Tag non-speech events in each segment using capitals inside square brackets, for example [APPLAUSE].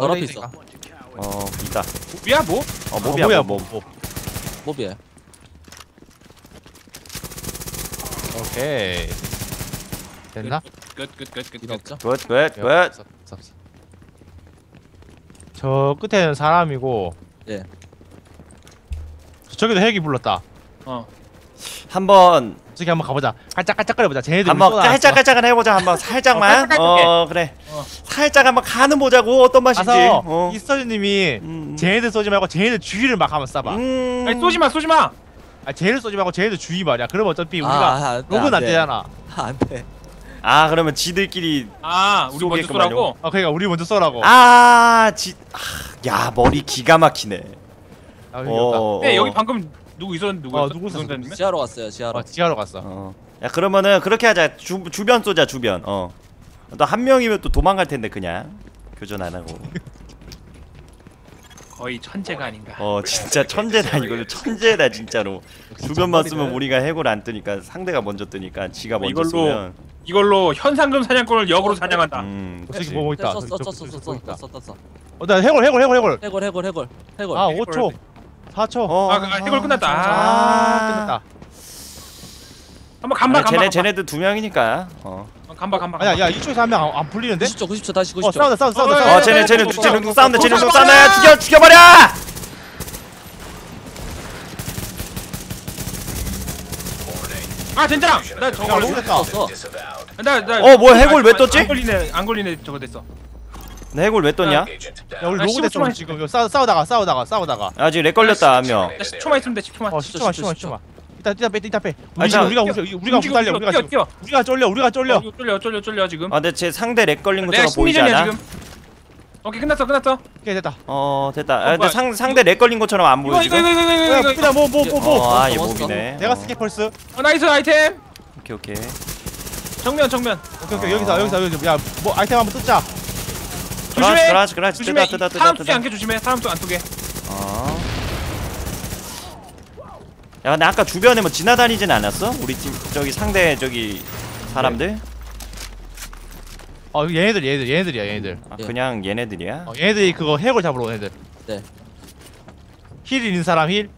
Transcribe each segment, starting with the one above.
바로 앞에 있으니까. 있어. 어 있다 뭐야 뭐? 어 어, 몹이야 뭐야 몹 뭐, 뭐. 몹이야. 오케이 됐나? 끝끝끝끝 일 없죠? 굿굿굿. 저 끝에는 사람이고 예. 저기도 헬기 불렀다 어 한번 저기 한번 가보자 깔짝깔짝거려보자 쟤네들 한번 쏘나 깔짝깔짝한 해보자 한번 [LAUGHS] 살짝만 깔짝깔짝해. 어 그래 어. 살짝 한번 가는 보자고 어떤 맛인지 어. 이스터즈님이 음. 쟤네들 쏘지 말고 쟤네들 주위를 막 한번 쏴봐 음. 아니 쏘지마 쏘지마 아 쟤네들 쏘지 말고 쟤네들 주위 말이야 그러면 어차피 아, 우리가 아, 안 돼, 로그는 안 돼. 되잖아 안 돼. 아 그러면 지들끼리 아 우리 먼저. 쏘라고? 어 그러니까 우리 먼저 쏘라고 아, 지, 아, 야 머리 기가 막히네. 아. 어, 네 어. 여기 방금 누구 있었는데 누구였어? 어, 누구 있었어? 누군데? 지하로 갔어요. 지하로. 어, 지하로 갔어 어. 야 그러면은 그렇게 하자. 주 주변 쏘자 주변. 어. 또한 명이면 또 도망갈 텐데 그냥 교전 안 하고. 거의 천재가 아닌가 어 진짜 천재다 이거 천재다 진짜로. 주변만 쓰면 우리가 해골 안 뜨니까 상대가 먼저 뜨니까 지가 먼저 이걸로 쏘면. 이걸로 현상금 사냥꾼을 역으로 사냥한다 음. 저기. 뭐, 뭐 있다 썼어, 저기, 썼어, 저기, 썼어, 저기 있다. 썼어, 썼어. 어, 나 해골 해골 해골 해골 해골, 해골, 해골, 해골. 아 5초 4초 어. 아, 그, 아, 해골 끝났다. 아 끝났다 한번 간봐 아니, 간봐 쟤네 간봐. 쟤네도 두 명이니까. 어. 어, 간봐 간봐 아니야 간봐. 야 이쪽에서 한명안 풀리는데? 90초, 90초, 다시 90초. 어 싸운다 싸운다 어, 싸운다 어, 싸운다 어 쟤네 쟤네 어, 쟤네 어, 누구 싸운다 쟤네 어, 누구 어, 싸운다 야, 죽여 죽여 버려! 아 진짜 나 저거 야 됐다 썼어. 나나 어, 뭐야, 해골 왜 떴지? 안 걸리네 안 걸리네 저거 됐어 내 해골 왜 떴냐? 야 우리 아, 로그 됐어 15초만 우리 지금 이거 싸, 싸우다가 싸우다가 싸우다가. 아 지금 렉 걸렸다 한 명. 나 10초만 있으면 돼 10초만. 어 10초만 10초만 10초만. 이따 이따 빼 이따 빼. 아니, 우리 지금 자, 우리가 우리가 우리가 움직여, 후달려 움직여, 우리가 뛰어 지금. 뛰어 우리가 쫄려 우리가 쫄려. 어, 이거 쫄려 쫄려 쫄려 지금. 아 근데 쟤 상대 렉 걸린 내가 것처럼 보이지 심리전이야 않아? 지금. 오케이 끝났어 끝났어. 오케이 됐다. 어 됐다. 아, 어, 근데 뭐야. 상 상대 렉 걸린 것처럼 안 이거 보여 이거 지금. 이거 이거 이거 야 이거. 피다 뭐뭐뭐뭐. 어, 아얘 먹었어. 몸이네. 내가 어. scan pulse. 어, nice 아이템. 오케이 오케이. 정면 정면. 오케이 오케이. 여기서 여기서 여기서. 야뭐 아이템 한번 뜯자 조심해 그라지 그라지 조심해 뜨다 뜨다 뜨다 사람 쏘지 뜨다. 않게 조심해 사람 쏴 안 쏘게 어. 야 근데 아까 주변에 뭐 지나다니진 않았어? 우리 팀 저기 상대 저기 사람들? 어 얘네들 얘네들 얘네들이야 얘네들 아, 예. 그냥 얘네들이야? 어 얘네들이 그거 해골 잡으러 온 애들 네. heal 있는 사람 heal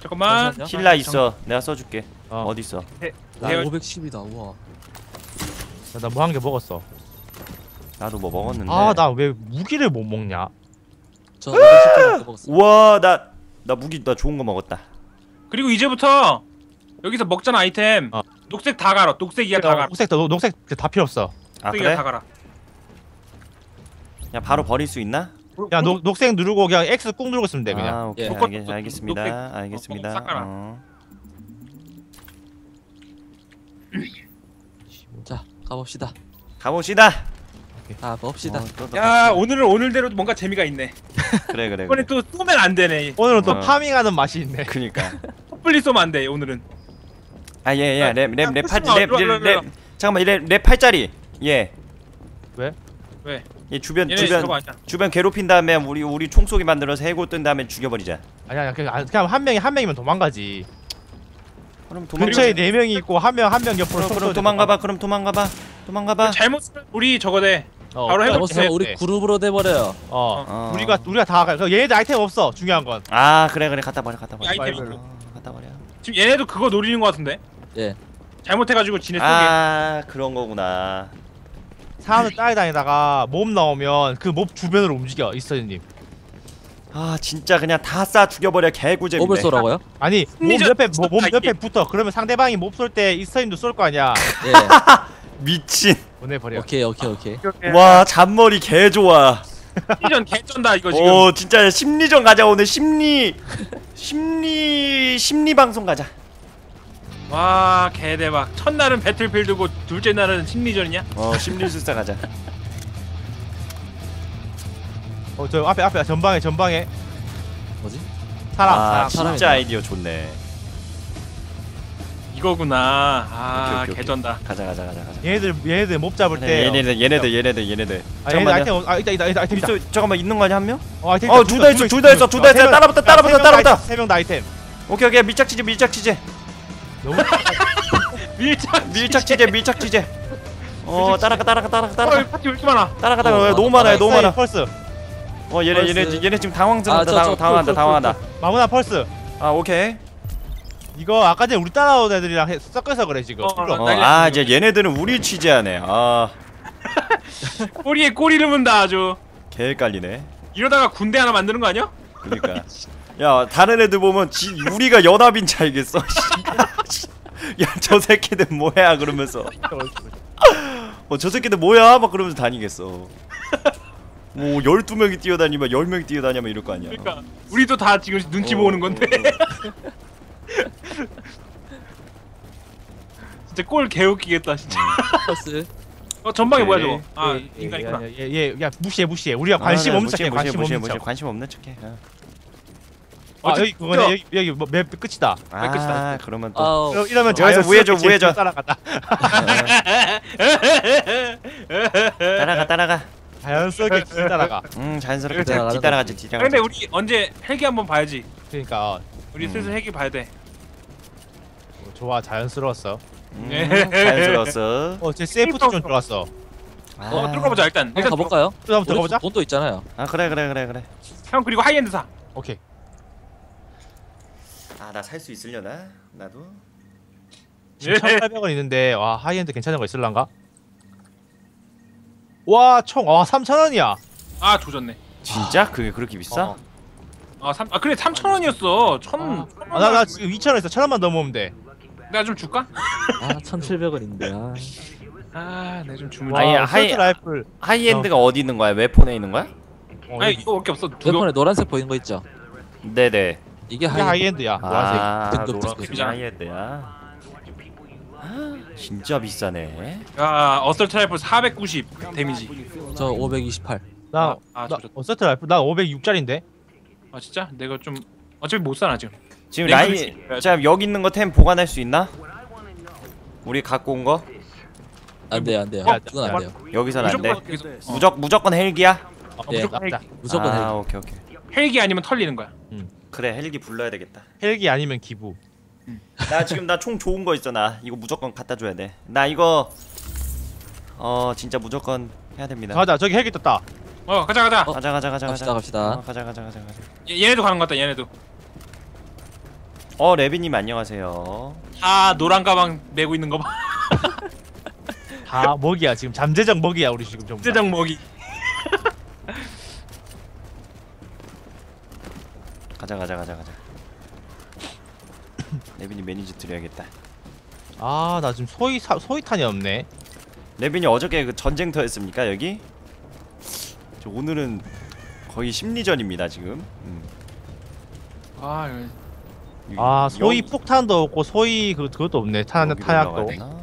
잠깐만 잠시만요. heal 나 있어. 내가 써줄게. 어. 어. 디 있어? 나 대열- 510이다. 우와. 나뭐 한 개 먹었어 나도 뭐 먹었는데. 아 나 왜 무기를 못 먹냐 저 510개 먹었어. 우와 나 나 무기 나 좋은 거 먹었다. 그리고 이제부터 여기서 먹잖아 아이템 어. 녹색 다 갈아 녹색이야 다 갈아 녹색 녹- 녹색 다 필요 없어 아 녹색이야 그래? 다 갈아 야 바로 버릴 수 있나? 야 녹, 녹색 누르고 그냥 X 꾹 누르고 있으면 돼 그냥 아 오케이 예. 알겠, 알겠습니다. 녹색. 알겠습니다. 어, 싹. 어. 자, 가봅시다. 가봅시다. 가봅시다. 어, 또, 또야 갑시다. 오늘은 오늘대로 뭔가 재미가 있네 [LAUGHS] 그래 그래. 이번에 그래. 또 쏘면 안 되네 오늘은 또 어. 파밍하는 맛이 있네 그니까. [LAUGHS] 섣불리 쏘면 안 돼 오늘은 아 예예 아, 그냥 푸시마, 일로 와, 일로 와, 일로 랩랩랩랩 잠깐만 랩랩 팔짜리 예. 왜? 왜? 얘 주변 주변 주변 괴롭힌 다음에 우리 우리 총쏘기 만들어서 해고 뜬 다음에 죽여버리자. 아니야 아니야, 그냥, 그냥 한 명이 한 명이면 도망가지 그럼 도망가. 근처에 네 명이 있고 한 명 한 명 옆으로 그럼, 총 그럼. 도망가봐. 그럼 도망가봐. 도망가봐. 잘못 우리 저거 돼 어, 바로 해볼 쓰면 해, 우리 해. 그룹으로 돼버려요. 어. 어. 우리가 우리가 다 가. 그 얘네들 아이템 없어. 중요한 건. 아 그래 그래 갖다 버려 갖다 버려. 아이템. 어, 갖다 버려. 지금 얘네도 그거 노리는 거 같은데 예. 잘못해가지고 지네 쏘게 아 그런 거구나. 사람을 따라다니다가 몹 나오면 그몹 주변으로 움직여 이스터님. 아 진짜 그냥 다 쏴 죽여버려 개구잼인데. 몹을 쏘라고요? 아니 몸 심리전 옆에 뭐, 몸. 옆에 붙어. 그러면 상대방이 몹 쏠 때 이스터님도 쏠 거 아니야. 예. [LAUGHS] 미친. 보내버려. 오케이, 오케이, 오케이. 와 잔머리 개 좋아. 심리전 개쩐다 이거 지금 오 진짜 심리전 가자 오늘 심리 심리 심리 방송 가자. 와 개대박 첫날은 배틀필드고 둘째 날은 심리전이냐 어 심리술사 가자. 어저 앞에 앞에 전방에 전방에 뭐지? 사람 아 사람. 진짜 사람이다. 아이디어 좋네. 이거구나 아 오케이, 오케이, 오케이. 개쩐다 가자 가자 가자 가자. 얘네들 얘네들 몹 잡을 때. 네, 얘네들 얘네들 얘네들 얘네들. 아 얘네들 아이템 잠깐만요. 아 있다 있다 있다 아이템 있다. 있어 잠깐만 있는 거 아니야 한 명? 어 아이템 어, 둘 다 있어, 둘 다 있어, 둘 다 있어. 따라붙어, 따라붙어, 따라붙어. 세명다 아이템. 오케이 오케이 밀착 취재 밀착 취재 너무 밀착 밀착 취재 밀착 취재. 어 따라가 따라가 따라가 따라가 어, 파티 왜 이렇게 많아? 따라가 따라가 어, 어, 너무 많아요 너무 많아 펄스 어 얘네 얘네. 얘네 지금 당황스럽다 아, 당, 당황한다 당황한다 마무나 펄스 아 오케이 이거 아까 전에 우리 따라온 애들이랑 해- 섞여서 그래 지금. 어. 어, 어, 아. 이제 얘네들은 우리 취재하네. 아. [LAUGHS] 꼬리에 꼬리를 문다 아주. 개 헷갈리네. 이러다가 군대 하나 만드는 거 아니야? 그니까. 야 다른 애들 보면 지, 우리가 연합인 줄 알겠어. [LAUGHS] 야 저 새끼들 뭐야 그러면서. 어 저 새끼들 뭐야? 막 그러면서 다니겠어. 뭐 12명이 뛰어다니면 10명이 뛰어다니면 이럴 거 아니야. 그러니까 우리도 다 지금 눈치 어, 보는 건데. 어, 진짜 꼴 개웃기겠다 진짜. 펄스. 어 전방에 뭐야 오케이. 저거? 아 예, 예, 인간이구나. 예, 예, 예, 야 무시해 무시해 우리가 아, 관심 네, 없는 척해 관심 무시해, 없는. 척 관심 없는 척해 어. 아, 어째- 여기 그거네 저- 여기 여기 뭐맵 끝이다 아 끝이다. 그러면 또 아우. 이러- 이러면 자연스럽게 우회전, 우회전. 따라간다 [LAUGHS] 따라가 따라가 자연스럽게 뒤 따라가 음 자연스럽게 뒤 따라가지. 뒤 아, 근데 우리 언제 헬기 한번 봐야지. 그러니까 어, 우리 음. 슬슬 헬기 봐야 돼. 좋아 자연스러웠어 음, 자연스러웠어 어제 safety 좀 들어갔어 아, 어 들어가 보자 일단. 한번 일단 가볼까요? 또 한번 들어가보자 돈도 있잖아요. 아 그래 그래 그래 그래 들어가. 형 그리고 하이엔드 사. 오케이 아 나 살 수 있으려나 나도 지금 1,800원 있는데 와 하이엔드 괜찮은 거 있을란가? 와총와 3,000원이야 아 조졌네. 진짜 그게 그렇게 비싸 어. 아, 삼, 아 그래 3천 원이었어. 천. 아, 나, 나 지금 2,000원 있어 1,000원만 넘으면 돼 내가 좀 줄까? 아 1,700원인데. 아. 아, 내가 좀 주면. 와, 아니, 와, high- 라이플 high-end가 어 디 있는 거야 weapon에 있는 거야 어, 아니. 이거밖에 없어. 두 개. weapon에 노란색 보이는 거 있죠? 네네 이게 이게 high. high-end야 노란색 아 등급 노란색 등급이잖아. high-end야 진짜 비싸네 야, assault rifle 490 damage. 저 528. 나, 아, 아, 나 저저- 어세트 라이플 나 506짜리인데 아 진짜? 내가 좀 어차피 못 사나 지금. 지금 그랬지. 자 여기 있는 거 템 보관할 수 있나 우리 갖고 온 거 안 돼요, 안 돼요. 야, 그건 안 야, 돼요. 여기선 안돼 어. 무적 무조건 헬기야 어, 예, 무조건 나- 헬기. 무조건 아 헬기. 오케이 오케이 헬기 아니면 털리는 거야. 그래 헬기 불러야 되겠다 헬기 아니면 기부 나 지금 나 총 좋은 거 있어 나 이거 무조건 갖다 줘야 돼 나 이거 어 진짜 무조건 해야 됩니다 가자 저기 헬기 떴다 어 가자 가자. 어, 가자 가자 가자 갑시다, 가자 갑시다. 어, 가자 가자 가자 가자 얘, 얘네도 가는 것 같다. 얘네도. 어 레비님 안녕하세요 다 노란 가방 메고 있는 거 봐. [LAUGHS] 다 먹이야 지금 잠재적 먹이야 우리 지금 전부 다. 세장 먹이. [LAUGHS] 가자 가자 가자 가자 [LAUGHS] 레빈이 매니저 드려야겠다 아, 나 지금 소위 사, 소위탄이 없네. 레빈이 어저께 그 전쟁터였습니까 여기? 저 오늘은 거의 심리전입니다 지금 음. 아, 이거- 아, 소위 여기- 폭탄도 없고 소위 그 그것도 없네. 탄 여기로 타약도. 올라가야 되나?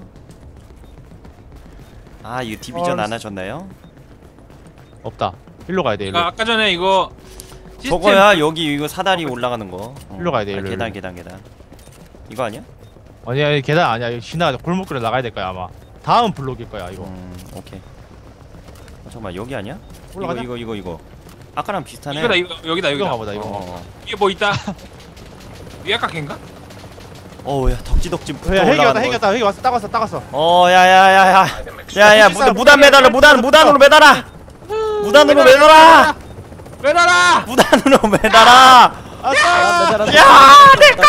아 이거 디비전 어, 안 하셨나요? 없다. 일로 가야 돼. 일로. 아, 아까 전에 이거 시스템 저거야 여기 이거 사다리 올라가는 거 어. 일로 가야 돼, 아, 일로, 계단 일로. 계단 계단 이거 아니야? 아니, 아니 계단 아니야. 여기 지나 골목길로 나가야 될 거야 아마. 다음 블록일 거야 이거. 음 오케이 어, 잠깐만 여기 아니야? 올라가자. 이거 이거 이거 이거 아까랑 비슷하네 이거다 이거 여기다 이거 여기다. 가보자 이거. 어, 이게 뭐 있다. [LAUGHS] 위에 깎인가? 어, 야 덕지덕지 붙어 야, 헬기 왔다. 올라가는 헬기 거. 왔다. 헬기 왔어. 딱 왔어. 딱 왔어. 어, 야야야야, 야야 무단 무단 매달아, 무단 무단으로 매달아, 무단으로 매달아! 매달아, 매달아! 무단으로 매달아. 아싸! 야, 내가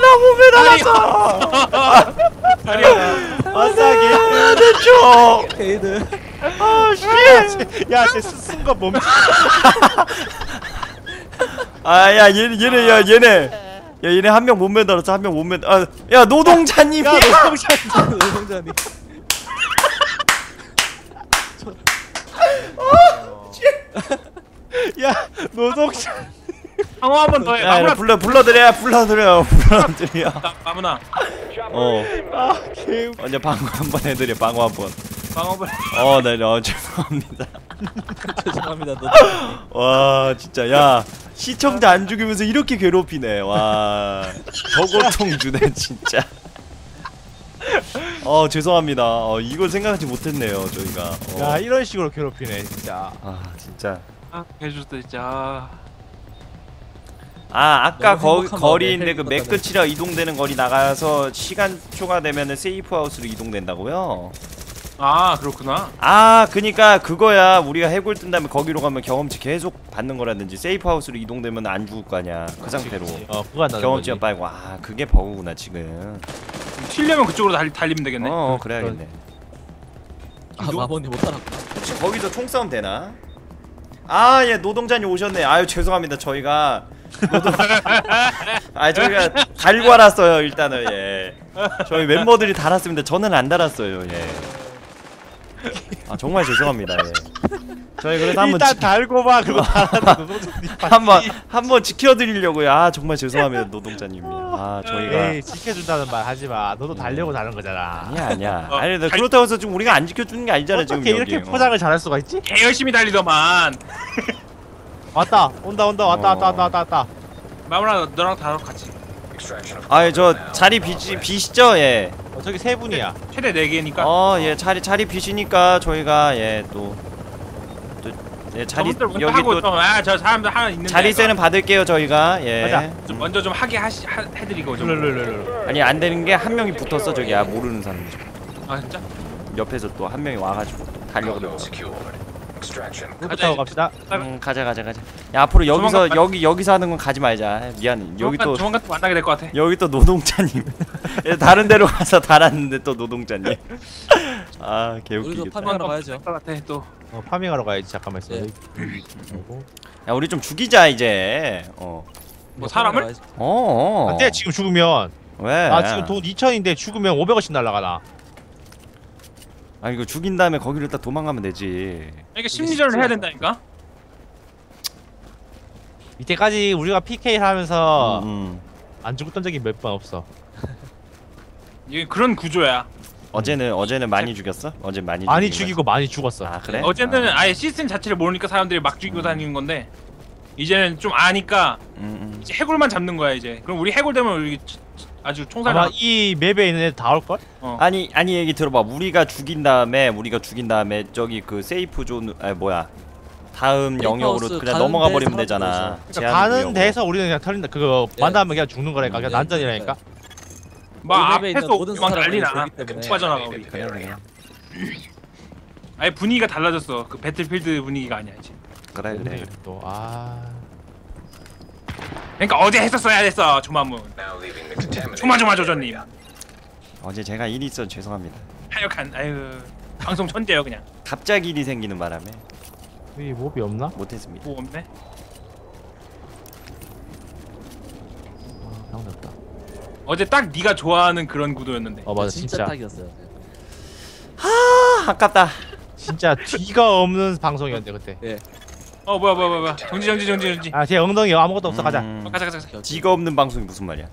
나못 매달았어. 다리야. 아싸게 대충. 헤이드. 아, 씨. 야, 쟤 쓴거 멈춰. 아, 야, 얘네 얘네 야 얘네. 야, 얘네 한 명 못 매달았어, 한 명 못 매달. 아, 야, 노동자님이야. 야, 노동자. 노동자님. 야, 노동자. 방어 한번 더 해. 야, 마무나. 야, 불러 불러드려, 불러드려, 불러드려. 마무나. 어, 아, 개. 언제 방어 한번 해드려, 방어 한번. 방어를. 어, 네, 어, 죄송합니다. [LAUGHS] 죄송합니다. 노동자님. 와 진짜 야 시청자 안 죽이면서 이렇게 괴롭히네 와 저고통 주네 진짜 어 죄송합니다 어 이걸 생각하지 못했네요 저희가 어. 야, 이런 식으로 괴롭히네, 진짜. 아 진짜 아, 해줬다 진짜. 아. 아 아까 거, 거리인데 그 맥끝이라 이동되는 거리 나가서 시간 초과되면은 세이프 하우스로 이동된다고요 아 그렇구나. 아 그니까 그거야. 우리가 해골 뜬 다음에 거기로 가면 경험치 계속 받는 거라든지 세이프 하우스로 이동되면 안 죽을 거 아니야 그 상태로. 어 그거 경험치가 거지. 빨고. 아 그게 버그구나 지금. 튀려면 그쪽으로 달, 달리면 되겠네. 어 그래야겠네. 아 마모님 못 따랐구나. 혹시 거기서 총싸움 되나? 아 예 노동자님 오셨네. 아유 죄송합니다 저희가 노동... [LAUGHS] 아 저희가 달고 알았어요 일단은 예. 저희 멤버들이 달았습니다. 저는 안 달았어요 예 아 정말 죄송합니다 예 저희 그래서 한번 일단 지... 달고 봐 그거 달았는데 [LAUGHS] 노동자님 한번 한번 지켜드리려고요 아 정말 죄송합니다 노동자님이 아 저희가 에이 지켜준다는 말 하지 마 너도 달려고 다는 거잖아 아니야 아니야 어, 아니 나 달- 그렇다고 해서 지금 우리가 안 지켜주는 게 아니잖아 지금 어떻게 이렇게 여기. 어. 포장을 잘할 수가 있지? 개 열심히 달리더만. [LAUGHS] 왔다 온다 온다 왔다 왔다 어. 왔다 왔다 왔다 마무라 너랑 다 같이. 아이 저 자리 비시, 비시죠 예 어, 저기 세 분이야 최대 4 개니까. 어, 예, 자리 자리 비시니까 저희가 예, 또 또, 예, 자리 여기 하고 또 아저 사람들 하나 있는데. 자리세는 받을게요, 저희가. 예. 가자. 좀 먼저 좀 하게 하시 하, 해드리고 좀. 룰룰룰룰 아니, 안 되는 게 한 명이 붙었어, 저기. 아, 모르는 사람이. 아 진짜? 옆에서 또 한 명이 와 가지고 달려고 그래. 로프 타고 갑시다 음, 가자 가자 가자. 야, 앞으로 여기서 조만간- 여기 여기서 하는 건 가지 말자. 미안. 여기 조만간, 또 조만간 또 만나게 될 것 같아. 여기 또 노동자님. [LAUGHS] 예, 다른 데로 가서 달았는데 또 노동자님. [LAUGHS] 아, 우리도 개웃기겠다. farming하러 가야죠. 것 같아 또. 어, farming하러 가야지 잠깐만 있어 예. 그리고 야, 우리 좀 죽이자 이제. 어. 뭐 사람을? 가야지. 어. 어. 안돼 지금 죽으면 왜? 아 지금 돈 2천인데 죽으면 500원씩 날라가나 아 이거 죽인 다음에 거기를 딱 도망가면 되지. 이게 심리전을 해야 된다니까. 이때까지 우리가 PK를 하면서 음, 음. 안 죽었던 적이 몇 번 없어 [LAUGHS] 이게 그런 구조야. 어제는 어제는 많이 죽였어? 어제 많이 많이 죽이고 많이 죽었어? 아 그래? 어제는 아, 아예 시스템 자체를 모르니까 사람들이 막 죽이고 다니는 건데 이제는 좀 아니까 음, 음. 이제 해골만 잡는 거야 이제. 그럼 우리 해골 되면 우리 치- 아주 총살 아마 나. 이 맵에 있는 애들 다 올걸? 아니 아니 얘기 들어봐. 우리가 죽인 다음에 우리가 죽인 다음에 저기 그 safe zone 아 뭐야 다음 영역으로 그냥 넘어가 데 버리면 되잖아. 그러니까 가는. 데에서 우리는 그냥 털린다 그거 예. 만나면 그냥 죽는 거라니까 음, 그냥 네, 난전이라니까 막이 맵에 있는 앞에서 모든 막 난리나. 빠져나가 우리. 아예 분위기가 달라졌어. 그 배틀필드 분위기가 아니야 이제. 그래 그래. 그래. 또아 그러니까 어제 했었어야 됐어 조만문. 조마조마 조조님. 어제 제가 일이 있어 서 죄송합니다. 하여간 아유 방송 천재요 그냥. 갑자기 일이 생기는 바람에 여기 몹이 없나? 못했습니다. 뭐 없네. 아 상관없다 어제 딱 네가 좋아하는 그런 구도였는데. 어 맞아 진짜, 진짜 딱이었어요. 아 아깝다. 진짜 뒤가 없는 방송이었는데 그때 어 뭐야 뭐야 뭐야. 정지 정지 정지 정지. 아 제 엉덩이 아무것도 없어 가자 음, 어, 가자 가자 가자. 지가 없는 방송이 무슨 말이야?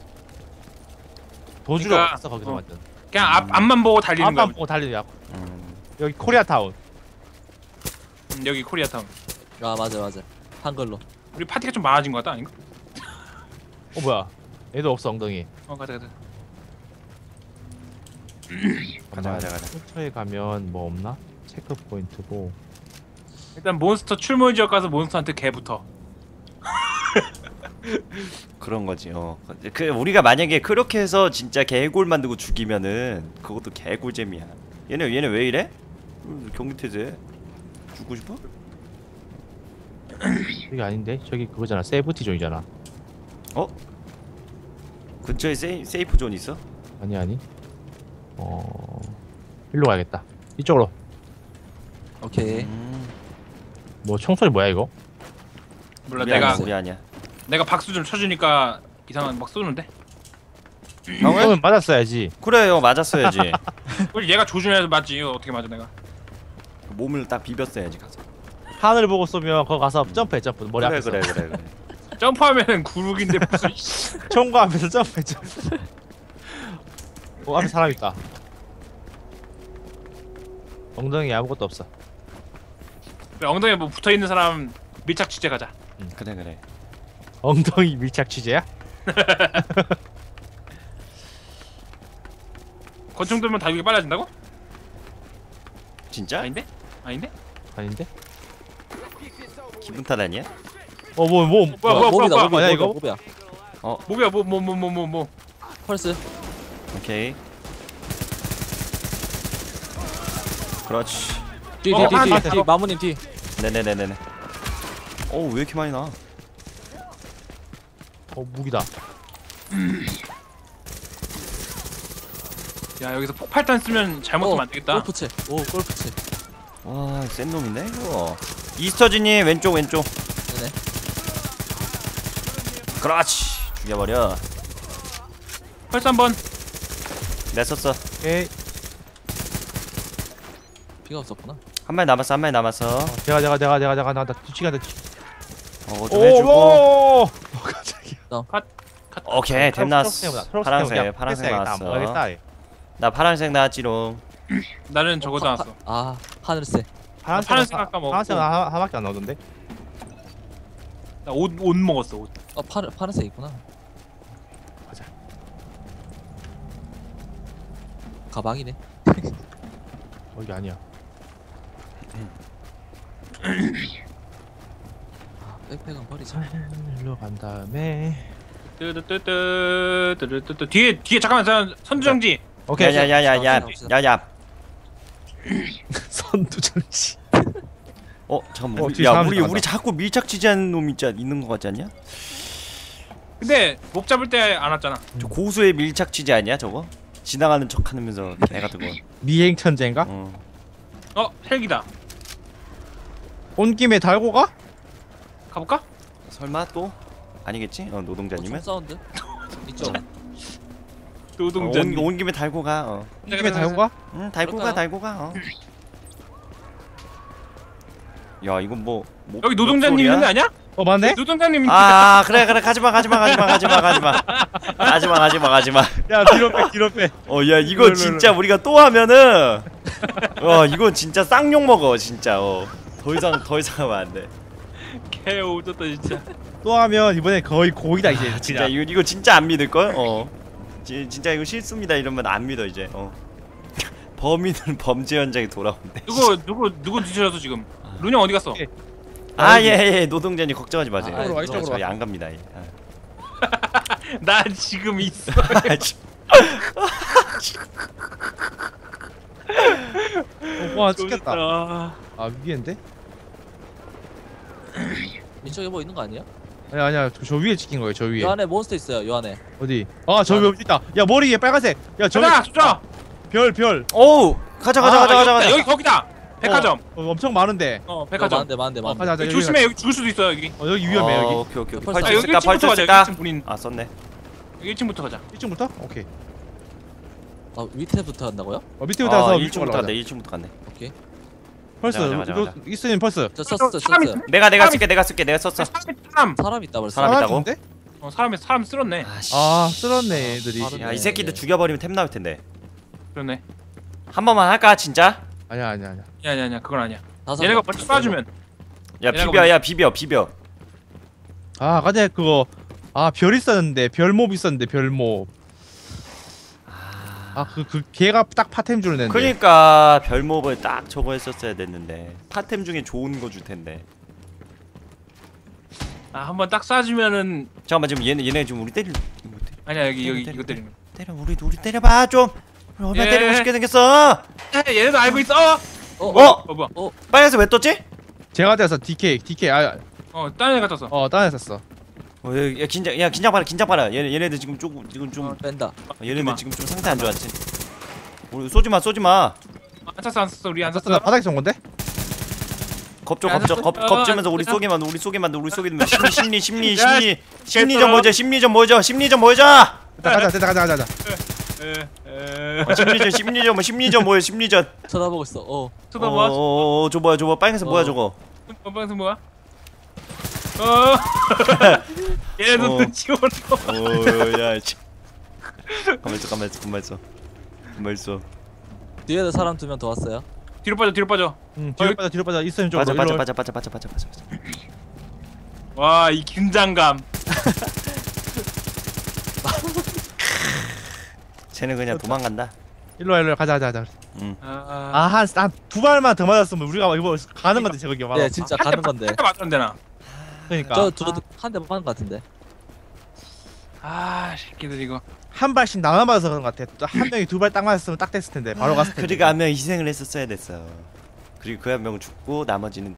도주로 그러니까- 없어 거기서 어. 완전 그냥 앞 앞만 보고 달리는 거야. 앞만 보고 달리자 음. 여기 코리아 타운 음, 여기 코리아타운. 아 맞아 맞아. 한글로. 우리 파티가 좀 많아진 것 같다 아닌가? 어 뭐야 얘도 없어 엉덩이 어 가자 가자. 가자 가자 가자. 포처에 가면 뭐 없나? checkpoint고 일단 몬스터 출몰 지역 가서 monster한테 개부터. [LAUGHS] 그런 거지. 어. 그 우리가 만약에 그렇게 해서 진짜 개골 만들고 죽이면은 그것도 개꿀잼이야. 얘네 얘네 왜 이래? 음, 경계태세. 죽고 싶어? [CLEARS THROAT] 여기 아닌데 저기 그거잖아 safety zone이잖아 어? 근처에 safe, safe zone 있어? 아니 아니 어 일로 가야겠다 이쪽으로 오케이. 음, 뭐 총소리 뭐야 이거? 몰라 우리 내가 아니야, 우리 아니야. 내가 박수 좀 쳐주니까 이상한 막 쏘는데. 형은 그러면 맞았어야지 그래요 맞았어야지. [LAUGHS] 우리 얘가 조준해서 맞지. 이거 어떻게 맞아 내가? 몸을 딱 비볐어야지 가서. 하늘 보고 쏘면 거기 가서 점프해 점프 머리 그래 앞에서 그래 그래 그래. [LAUGHS] 점프하면은 구르기인데 무슨 씨. [LAUGHS] 총과 앞에서 점프해 점프 어 앞에 사람 있다 엉덩이 아무것도 없어 그래, 엉덩이에 뭐 붙어 있는 사람 밀착 취재 가자. 그래 그래. 엉덩이 밀착 취재야? [LAUGHS] 권총 들면 달리기 빨라진다고? 진짜? 아닌데? 아닌데? 아닌데? 기분 탓 아니야? 어 뭐 뭐, 뭐야, 뭐야, 몹이다 뭐야, 몹이야 뭐야, 이거? 몹이야. 뭐야 뭐 뭐 뭐 뭐 뭐 뭐. 펄스. 오케이. 그렇지 어, 뒤뒤뒤. 하나 뒤, 더. 뒤. 마무님 뒤. 네네네네네. 어우 왜 이렇게 많이 나? 어 무기다. [CLEARS THROAT] 야 여기서 폭발탄 쓰면 잘못 쓰면 안 되겠다. 골프채. 오 골프채. 와센 놈이네 이거. 이스터지님 왼쪽 왼쪽. 네네. 그렇지. 죽여버려. 펄스 한번. 내 썼어. 오케이 피가 없었구나 한 마리 남았어 한 마리 남았어 어, 제가 제가 제가 제가 제가 나나 뒤치기 한다 어 좀 해주고 오오 갑자기 오케이 템 나왔어 파란색 파란색. 나왔어 모르겠다. 나 파란색 나왔지롱 나는 저거도 파- 나왔어. 아 하늘색 파란색 파란색 아까 먹었고. 파란색 하나 하나밖에 안 나오던데 나 옷 옷 먹었어. 옷. 어 파란 파란색 있구나 가자. 가방이네 거기 아니야 아, 백팩은 버리자 일로 간 다음에 뜨뜨뜨뜨 뜨뜨뜨 뒤에 뒤에 잠깐만 선- 선두정지. 오케이 야야야야야 야야 선두정씨 어 잠깐만 어, 우리- 뒤에 야 사람들 우리 간다. 우리 자꾸 밀착 지지하는 놈 있지 않- 있는 거 같지 않냐? 근데 목 잡을 때 안 왔잖아. 저 고수의 밀착 지지 아니야 저거? 지나가는 척 하면서 개 같은 거. 미행 천재인가? 어. 어 헬기다. 온 김에 달고 가? 가볼까? 설마 또? 아니겠지? 어 어, 총 노동자님은? 사운드 이쪽 어, 노동자님. 온, 온 김에 달고 가. 어. 온 김에 달고 가? 응 달고 가 그럴까요? 달고 가. 어. 야 이건 뭐, 뭐 여기 노동자님? 있는 데 아니야? 어 맞네? 노동자님 아, 아 그래 그래 가지마 가지마 가지마 가지마 가지마 가지마 가지마 가지마 야 뒤로 빼 뒤로 빼 [LAUGHS] 어야 이거 진짜 우리가 또 하면은 어 이거 진짜 쌍욕 먹어 진짜 어 더 이상 더 이상 하면 안돼 개 오졌다 진짜. 또 하면 이번에 거의 고의다 이제 아, 진짜. 이거 이거 진짜 안 믿을 걸? 어. 지, 진짜 이거 실수입니다 이러면 안 믿어 이제. 어. [LAUGHS] 범인은 범죄 현장에 돌아온대. 누구 누구 누구 뒤쳐졌어 지금? 룬형 어디 갔어? 예. 아 예예 노동자님 걱정하지 마세요. 아, 와, 저- 이쪽으로 저희 와. 안 갑니다. 예. [LAUGHS] 나 지금 있어. [LAUGHS] 아, 참. 어, 와 찍혔다 아, 아 위에인데? 이쪽에 뭐 있는 거 아니야? 아니 아니야 저, 저 위에 찍힌 거예요 저 위에 요 안에 몬스터 있어요 요 안에 어디? 아저 위에 있다 야 머리 위에 빨간색 야 저기 가자, 쏘자. 별별 오우 가자 가자 아, 가자 가자 가자. 여기 거기다. 백화점. 어, 엄청 많은데 어, 어, 백화점. 만대 만대 어, 만대 가자 가자 여기 조심해 여기 죽을 수도 있어 여기. 어 여기 위험해 어, 여기 오케이 오케이 오케이. 펄스 아 펄스 여기 쓸까 1층부터 펄스 가자. 쓸까? 여기 1층 본인. 아 썼네. 여기 1층부터 가자. 1층부터? 오케이 아 밑에부터 한다고요? 어 밑에부터 아 가서 1층부터 위쪽으로 갔네 가자 1층부터 갔네. 오케이 펄스 가자, 가자. 이스님 펄스 저 썼어 사람이 내가 내가 쓸게 내가 쓸게 내가 썼어. 사람 사람. 사람 있다 벌써 사람 있다고? 어 사람이 사람 쓸었네. 아씨. 아 쓸었네 얘들이 바로- 야이 새끼들 죽여버리면 템 나올 텐데. 그러네. 한 번만 할까 진짜? 아니야 아니야 아니야 야, 아니야 아니야 그건 아니야. 다섯 얘네가 명. 먼저 쏴주면 야 비벼 야 비벼 비벼. 아 근데 그거 아 별 있었는데 별몹 있었는데 별몹 아그 그 걔가 딱 파템 주는 애인데 그러니까 별몹을 딱 저거 했었어야 됐는데 파템 중에 좋은 거 줄 텐데. 아 한번 딱 쏴주면은 잠깐만 지금 얘네 얘네 지금 우리 때릴 아니야 여기 여기 때려, 이거 때려. 때리면. 때려 우리 우리 때려봐 좀. 우리 얼마나 예. 때리고 싶게 생겼어. 야, 얘네도 알고 있어. 어? 어? 어 뭐야? 빨간색 왜 떴지? 제가 돼서 DK DK 아어 어 다른 애가 떴어. 다른 애 썼어 어, 야, 야 긴장 야 긴장 봐라 긴장 봐라 얘네 얘네들 지금 조금 지금 좀 어. 뺀다 얘네들 마. 지금 좀 상태 안 좋았지. 우리 쏘지 마 쏘지 마. 안 쐈어 안 쐈어 우리 안나 쐈어. 바닥에 쏜 건데? 겁줘 야, 겁줘 나- 겁 어, 겁주면서 어, 우리 어. 쏘게 만들 우리 쏘게 만들 우리 쏘게 만들 [LAUGHS] 심리 심리 심리 야, 심리 심리 좀 개쩔어. 보여줘 심리 좀 보여줘 심리 좀 보여줘. 자, 가자 가자 가자 가자 가자 에, 에. 어, 심리전 심리전 뭐 심리전 뭐야 심리전. 쳐다보고 있어 어 쳐다봐. 어어어 저 뭐야 저 뭐야 빨간색 뭐야 어. 저거. 어 방송 뭐야? 어. [LAUGHS] 얘네도 어. 눈치 거. 어야 씨. 가만 있어 가만 있어 가만 있어. 가만 있어. 뒤에도 사람 두 명 더 왔어요 뒤로 빠져 뒤로 빠져. 응 뒤로. 빠져 뒤로 빠져 이스님 쪽으로 빠져 빠져 빠져 빠져 빠져 빠져 빠져 빠져. 와이 긴장감. [LAUGHS] 쟤는 그냥 도망간다. 일로 와 일로 와. 가자 가자 가자 응. 아, 아한두 발만 더 맞았으면 우리가 이거 가는 건데 저기 봐네 진짜 가는 건데 한대 맞았는데 나. 그러니까 저두한대 맞은 거 같은데 아 새끼들 이거. 한 발씩 나눠 맞아서 그런 것 같아. 또한 명이 두 발 딱 맞았으면 딱 됐을 텐데 바로 갔을 텐데. 그러니까 한명 희생을 했었어야 됐어. 그리고 그 한 명은 죽고 나머지는